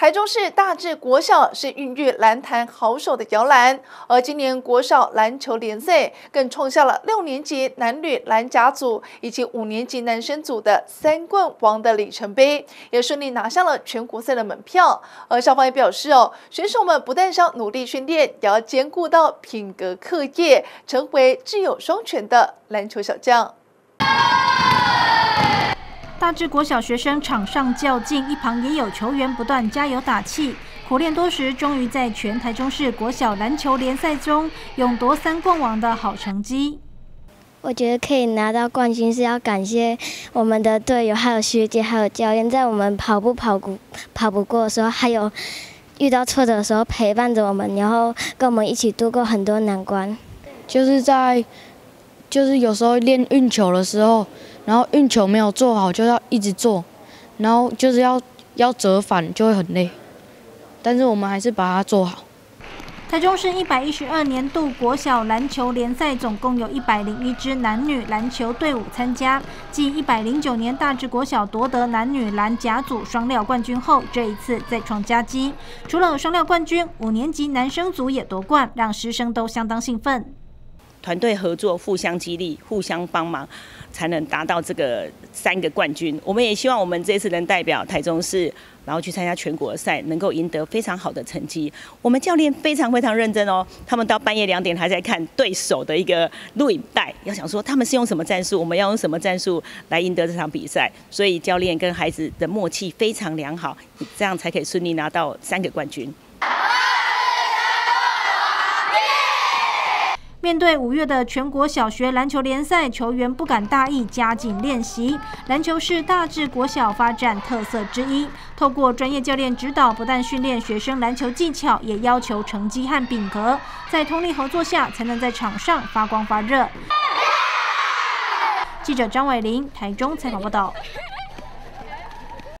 台中市大智国小是孕育篮坛好手的摇篮，而今年国小篮球联赛更创下了六年级男女篮甲组以及五年级男生组的三冠王的里程碑，也顺利拿下了全国赛的门票。而校方也表示哦，选手们不但要努力训练，也要兼顾到品格课业，成为智勇双全的篮球小将。大智国小学生场上较劲，一旁也有球员不断加油打气。苦练多时，终于在全台中市国小篮球联赛中勇夺三冠王的好成绩。我觉得可以拿到冠军是要感谢我们的队友，还有学姐，还有教练，在我们跑步跑不跑不过的时候，还有遇到挫折的时候陪伴着我们，然后跟我们一起度过很多难关。就是在就是有时候练运球的时候。然后运球没有做好，就要一直做，然后就是要要折返，就会很累。但是我们还是把它做好。台中市一百一十二年度国小篮球联赛总共有一百零一支男女篮球队伍参加，继一百零九年大智国小夺得男女篮甲组双料冠军后，这一次再创佳绩。除了双料冠军，五年级男生组也夺冠，让师生都相当兴奋。团队合作，互相激励，互相帮忙，才能达到这个三个冠军。我们也希望我们这次能代表台中市，然后去参加全国赛，能够赢得非常好的成绩。我们教练非常非常认真哦，他们到半夜两点还在看对手的一个录影带，要想说他们是用什么战术，我们要用什么战术来赢得这场比赛。所以教练跟孩子的默契非常良好，这样才可以顺利拿到三个冠军。面对五月的全国小学篮球联赛，球员不敢大意，加紧练习。篮球是大智国小发展特色之一，透过专业教练指导，不但训练学生篮球技巧，也要求成绩和品格，在通力合作下，才能在场上发光发热。记者张伟玲，台中采访报道。